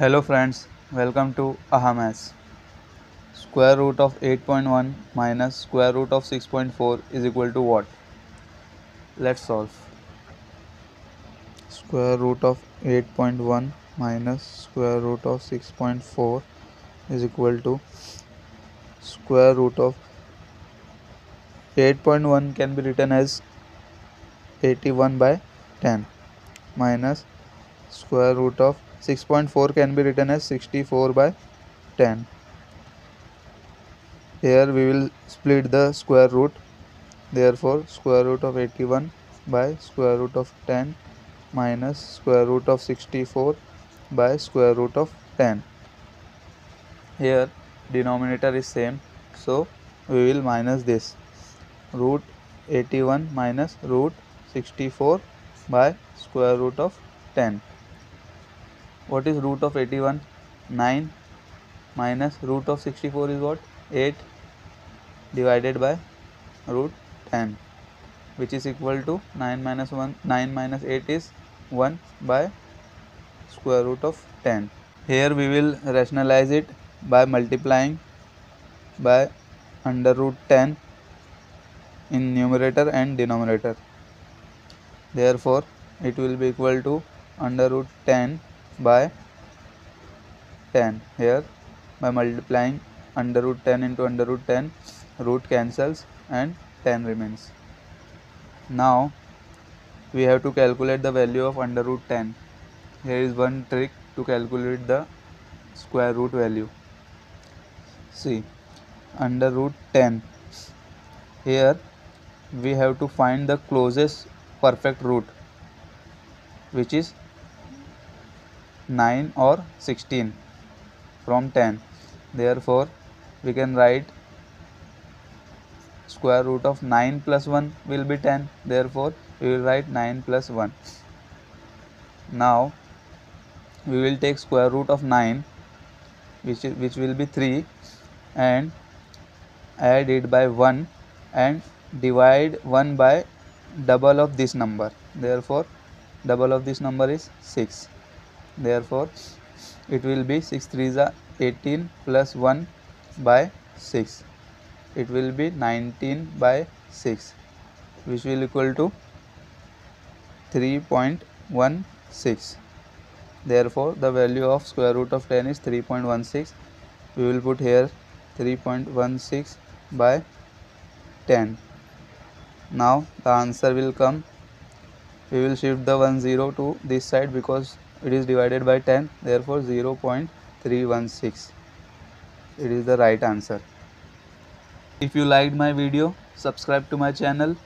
Hello friends, welcome to AHA Square root of 8.1 minus square root of 6.4 is equal to what? Let's solve. Square root of 8.1 minus square root of 6.4 is equal to square root of 8.1 can be written as 81 by 10 minus square root of 6.4 can be written as 64 by 10 here we will split the square root. Therefore square root of 81 by square root of 10 minus square root of 64 by square root of 10 here denominator is same. So we will minus this. Root 81 minus root 64 by square root of 10 what is root of 81 9 minus root of 64 is what? 8 divided by root 10 which is equal to 9 minus 1 9 minus 8 is 1 by square root of 10 here we will rationalize it by multiplying by under root 10 in numerator and denominator. Therefore it will be equal to under root 10 by 10 here by multiplying under root 10 into under root 10 root cancels and 10 remains. Now we have to calculate the value of under root 10 here is one trick to calculate the square root value. See under root 10 here we have to find the closest perfect root which is 9 or 16 from 10 therefore we can write square root of 9 plus 1 will be 10 therefore we will write 9 plus 1 now we will take square root of 9 which is, which will be 3 and add it by 1 and divide 1 by double of this number. Therefore double of this number is 6 therefore it will be 6 3s are 18 plus 1 by 6 it will be 19 by 6 which will equal to 3.16 therefore the value of square root of 10 is 3.16 we will put here 3.16 by 10 now the answer will come. We will shift the 1 0 to this side because it is divided by 10 therefore 0 0.316 it is the right answer. If you liked my video subscribe to my channel